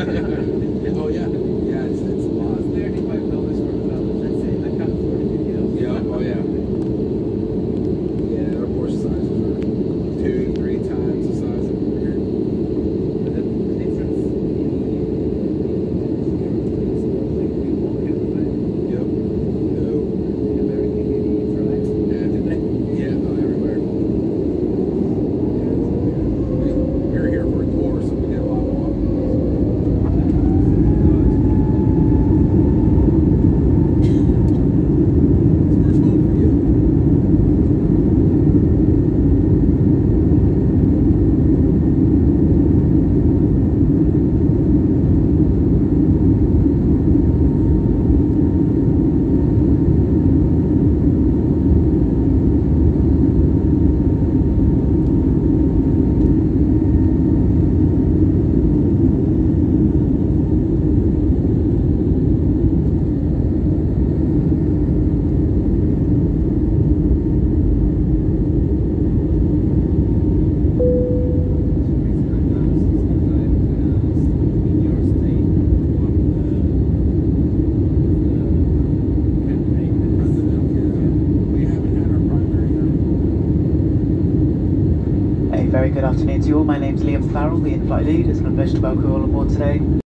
Yeah. very good afternoon to you all. My name's Liam Farrell, the in-flight lead. It's a pleasure to welcome you all aboard today.